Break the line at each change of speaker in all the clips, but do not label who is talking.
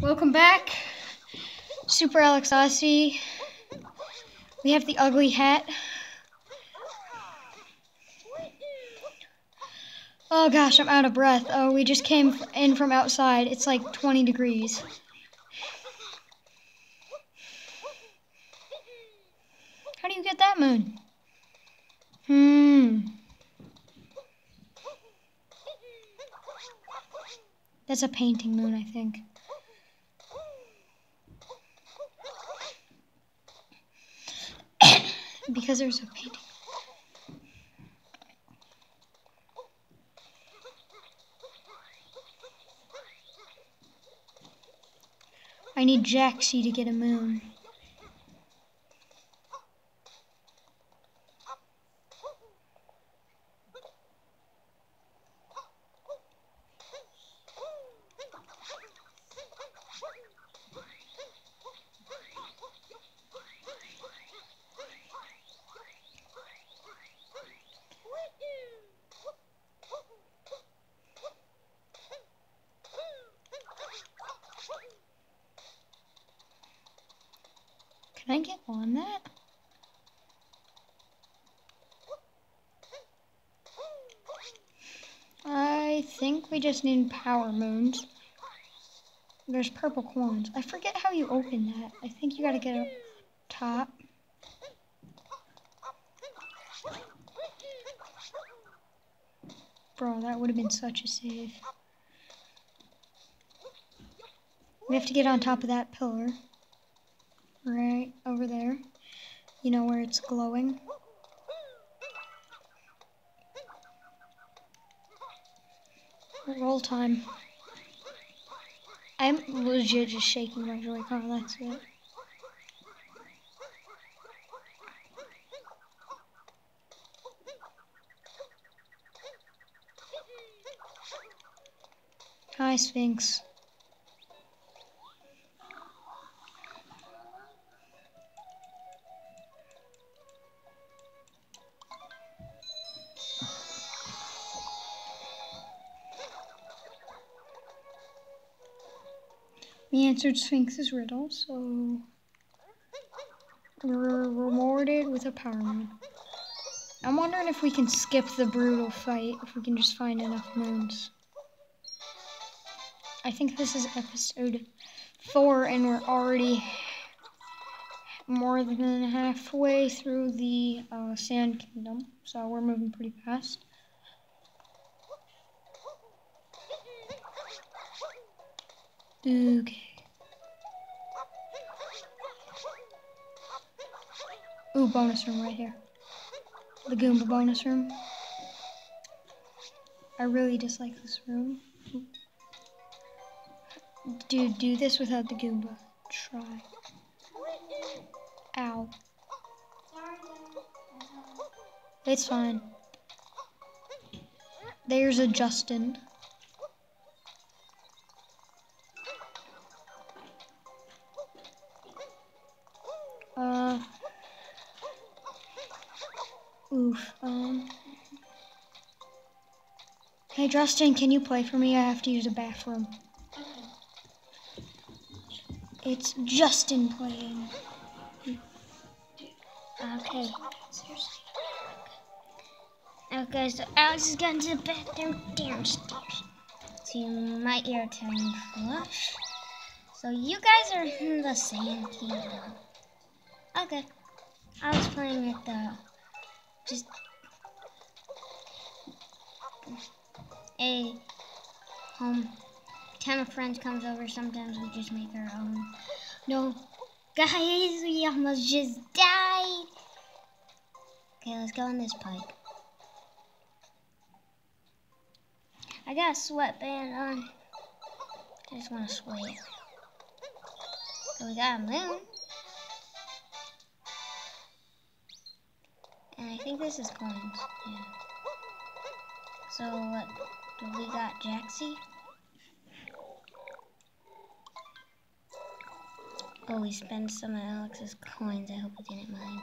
Welcome back, Super Alex Odyssey. We have the ugly hat. Oh gosh, I'm out of breath. Oh, we just came in from outside. It's like 20 degrees. How do you get that moon? Hmm. That's a painting moon, I think. Because there's a painting. I need Jaxi to get a moon. Can I get on that? I think we just need power moons. There's purple coins. I forget how you open that. I think you gotta get a top. Bro, that would have been such a save. We have to get on top of that pillar right over there. You know where it's glowing? Roll time. I'm legit just shaking my Joy-Con, that's it. Hi, Sphinx. We answered Sphinx's riddle, so we're rewarded with a power moon. I'm wondering if we can skip the brutal fight, if we can just find enough moons. I think this is episode four, and we're already more than halfway through the uh, Sand Kingdom, so we're moving pretty fast. Okay. Ooh, bonus room right here. The Goomba bonus room. I really dislike this room. Dude, do this without the Goomba. Try. Ow. It's fine. There's a Justin. Oof. Um. Hey, Justin, can you play for me? I have to use a bathroom. It's Justin playing.
Okay. Okay, so Alex is going to the bathroom downstairs. So my ear tiny flush. So you guys are in the sand kingdom. Okay. I was playing with the just a home time of friends comes over. Sometimes we just make our own. No, guys, we almost just died. Okay, let's go on this pike. I got a sweatband on. I just want to sweat. So we got a moon. And I think this is coins. Yeah. So what? Do we got Jaxi? Oh, we spent some of Alex's coins. I hope he didn't mind.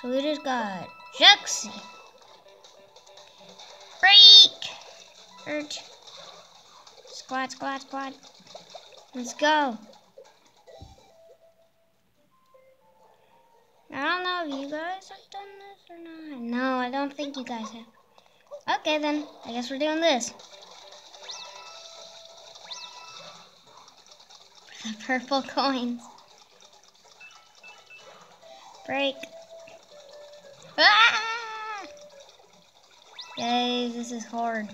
So we just got Jaxi. Break! Hurt. Squad, squad, squad. Let's go. I don't know if you guys done. No, I don't think you guys have. Okay, then. I guess we're doing this. The purple coins. Break. Ah! Guys, this is hard.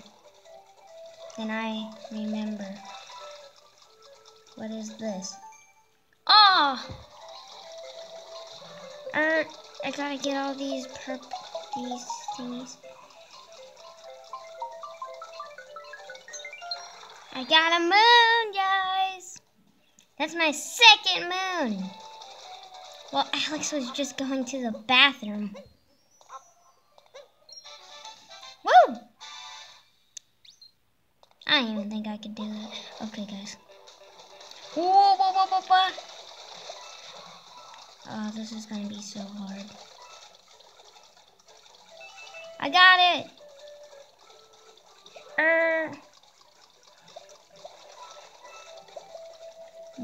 And I remember. What is this? Oh! Er, I gotta get all these perp these thingies. I got a moon, guys! That's my second moon! Well, Alex was just going to the bathroom. Woo! I don't even think I could do that. Okay, guys. Whoa, whoa, whoa, whoa, whoa. Oh, this is gonna be so hard. I got it! Er.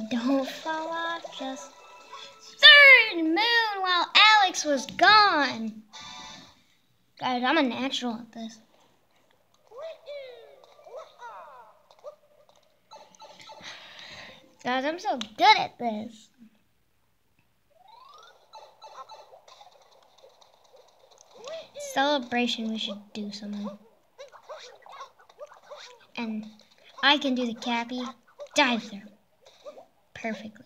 Don't fall off, just third moon while Alex was gone. Guys, I'm a natural at this. Guys, I'm so good at this. Celebration, we should do something. And I can do the cappy dive there perfectly.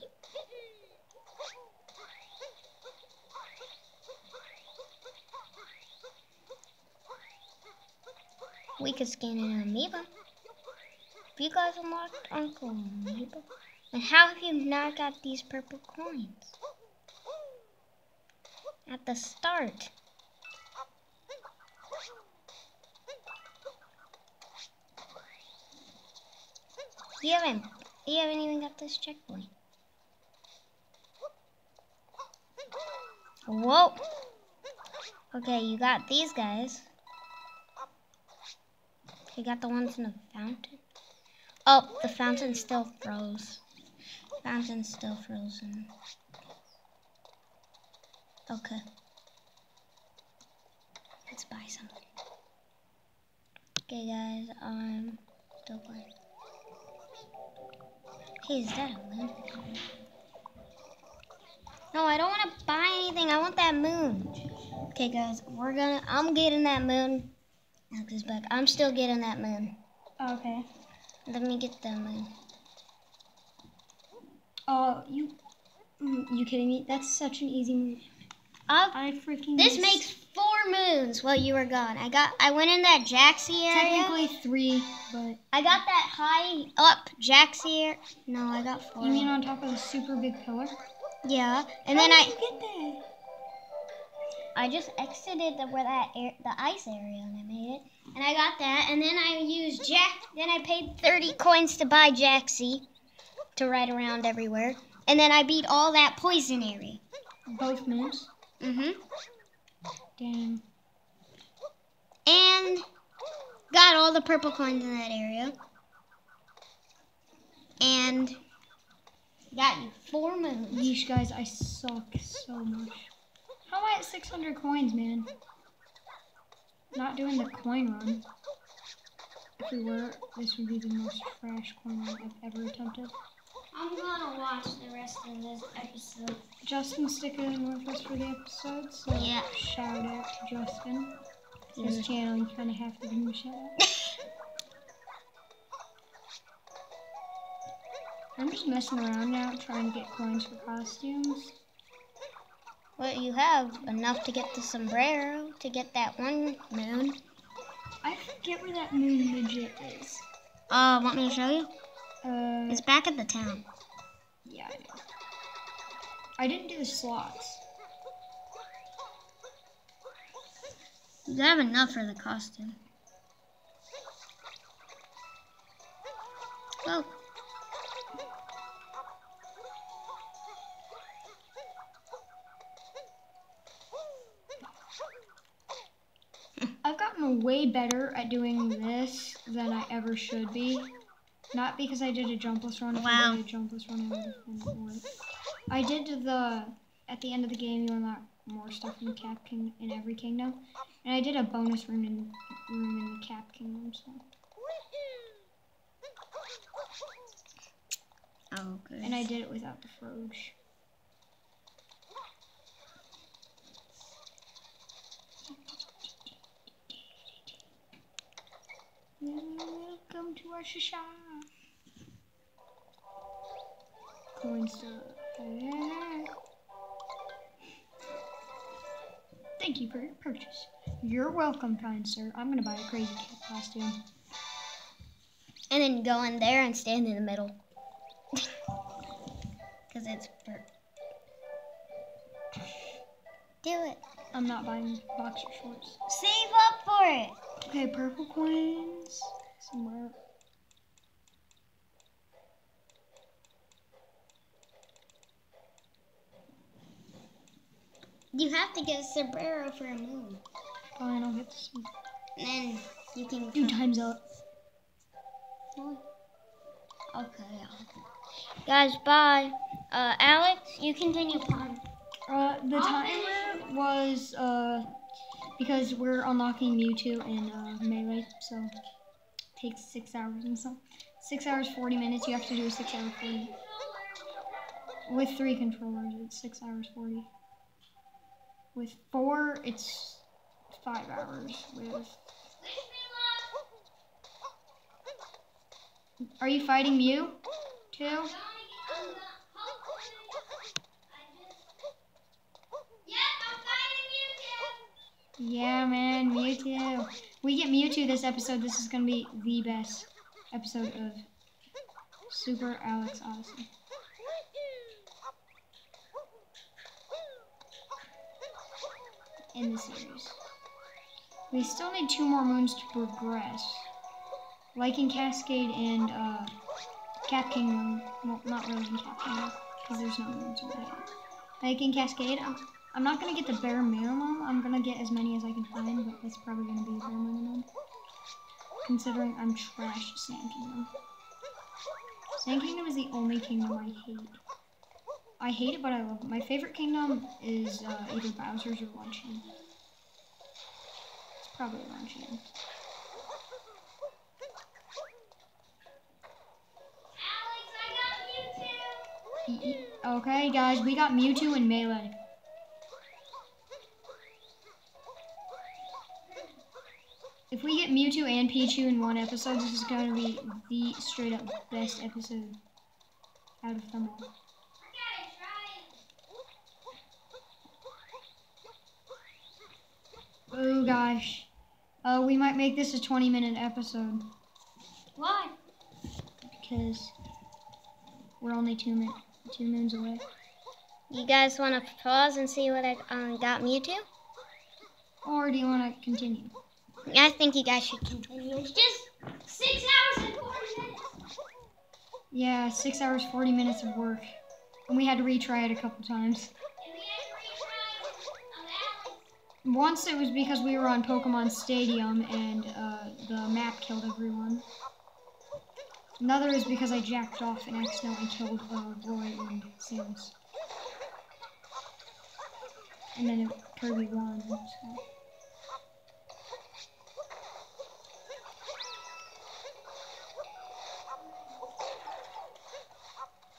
We could scan an amiibo. If you guys unlocked Uncle amiibo, then how have you not got these purple coins? At the start. You haven't, you haven't even got this checkpoint. Whoa. Okay, you got these guys. You got the ones in the fountain. Oh, the fountain still froze. Fountain's still frozen. Okay. Let's buy something. Okay, guys, I'm still playing. Hey, is that a moon? No, I don't want to buy anything. I want that moon. Okay, guys, we're gonna. I'm getting that moon. Alex is back. I'm still getting that moon.
Okay.
Let me get that moon.
Oh, you. mm, You kidding me? That's such an easy move. I freaking.
this makes four moons while you were gone. I got. I went in that Jaxi area.
technically three, but
I got that high up Jaxi. area. No, I got four.
you mean on top of the super big pillar?
yeah, and then
How
I.
did you get that?
I just exited the where that air, the ice area and I made it, and I got that, and then I used Jack. Then I paid thirty coins to buy Jaxi to ride around everywhere, and then I beat all that poison area.
Both moves.
Mhm.
Damn.
And got all the purple coins in that area, and got you four moons.
Yeesh, guys, I suck so much. How am I at 600 coins, man? Not doing the coin run. If we were, this would be the most trash coin run I've ever attempted.
I'm gonna watch the rest of this episode.
Justin's sticking with us for the episode, so
Yeah.
shout out to Justin. It's. His channel, you kind of have to give him a shout out. I'm just messing around now, trying to get coins for costumes.
Well, you have enough to get the sombrero to get that one moon.
I forget where that moon midget is.
Uh, want me to show you?
Uh,
It's back at the town.
yeah, I know. I didn't do the slots.
You have enough for the costume. Oh,
I've gotten way better at doing this than I ever should be. Not because I did a jumpless run.
Wow.
I did a jumpless run, I. I did the at the end of the game. You unlock more stuff in the Cap King in every kingdom, and I did a bonus room in room in the Cap Kingdom. So,
Oh, good.
and I did it without the Froge. Welcome to our shop. Yeah. Thank you for your purchase. You're welcome, kind sir. I'm gonna buy a crazy cat costume.
And then go in there and stand in the middle. Because it's for. Do it.
I'm not buying boxer shorts.
Save up for it.
Okay, purple coins somewhere.
You have to get a sombrero for a moon.
Fine, I'll get this.
And then you can.
Two times up.
Okay. Guys, bye. Uh, Alex, you continue on.
Uh, the timer was uh because we're unlocking Mewtwo in uh, melee, so it takes six hours and so six hours forty minutes. You have to do a six hour forty with three controllers. It's six hours forty. With four, it's five hours. With are you fighting Mew too? Yeah, man, Mewtwo. We get Mewtwo this episode. This is gonna be the best episode of Super Alex Odyssey. In the series. We still need two more moons to progress. Like in Cascade and uh, Cap Kingdom. Well, not really in Cap Kingdom, because there's no moons in. Like in Cascade, I'm, I'm not gonna get the bare minimum. I'm gonna get as many as I can find, but that's probably gonna be the bare minimum. Considering I'm trash at Sand Kingdom. Sand Kingdom is the only kingdom I hate. I hate it, but I love it. My favorite kingdom is uh, either Bowser's or Luncheon. It's probably Luncheon. Okay, guys, we got Mewtwo and Melee. If we get Mewtwo and Pichu in one episode, this is going to be the straight up best episode out of them all. Oh gosh. Uh, we might make this a 20 minute episode
Why?
because we're only two, min- two moons away.
You guys want to pause and see what I um, got Mewtwo?
Or do you want to continue?
I think you guys should continue. It's just six hours and 40 minutes.
Yeah, six hours, 40 minutes of work. And we had to retry it a couple times. Once it was because we were on Pokemon Stadium and uh, the map killed everyone. Another is because I jacked off and accidentally killed uh, Roy and Samus. And then it, Kirby won. So.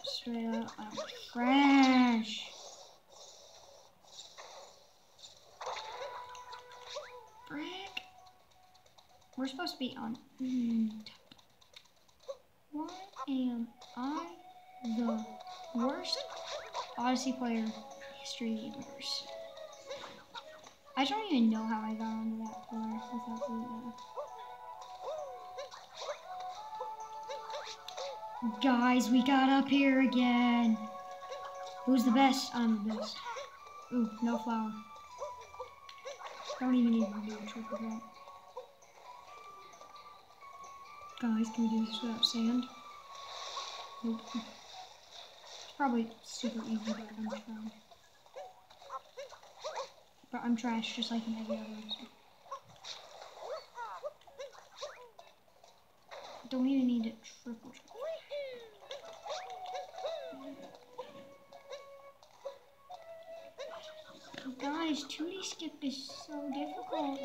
Straight up, I'm fresh. We're supposed to be on. Why am I the worst Odyssey player in history universe? I don't even know how I got onto that floor without. Guys, we got up here again. Who's the best? I'm the best. Ooh, no flower. Don't even need to do a trick triple jump. Guys, can we do this without sand? Nope. It's probably super easy, but I'm trying. But I'm trash just like in every other episode. Don't even need it triple trash. Oh, guys, 2D skip is so difficult.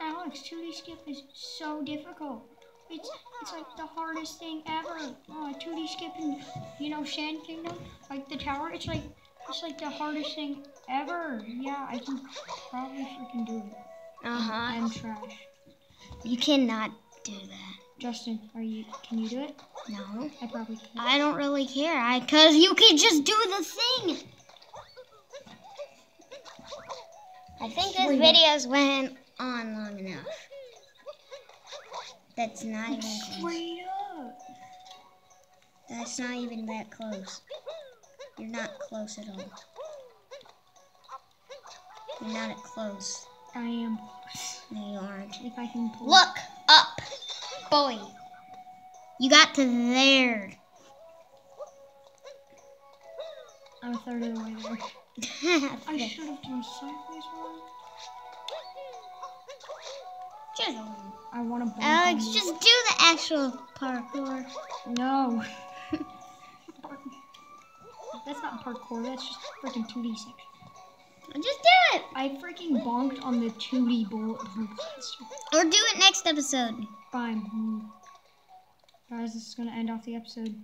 Alex, 2D skip is so difficult. It's it's like the hardest thing ever. Oh, 2D skip in, you know, Sand Kingdom, like the tower. It's like it's like the hardest thing ever. Yeah, I can probably freaking do it.
Uh huh.
I'm trash.
You cannot do that.
Justin, are you? Can you do it?
No.
I probably can't.
I don't really care. I cause you can just do the thing. I think this video's went on long enough. That's not even close.
Up.
That's not even that close. You're not close at all. You're not close.
I am.
No, you aren't.
If I can pull.
Look up, boy. You got to there.
I'm a third of the way there. I should have done sideways one.
Just-
I want to
Alex, just do the actual parkour.
No. that's not parkour. That's just freaking 2D section.
Just do it.
I freaking bonked on the 2D bulletproof blaster.
Or do it next episode.
Fine. Guys, this is gonna end off the episode.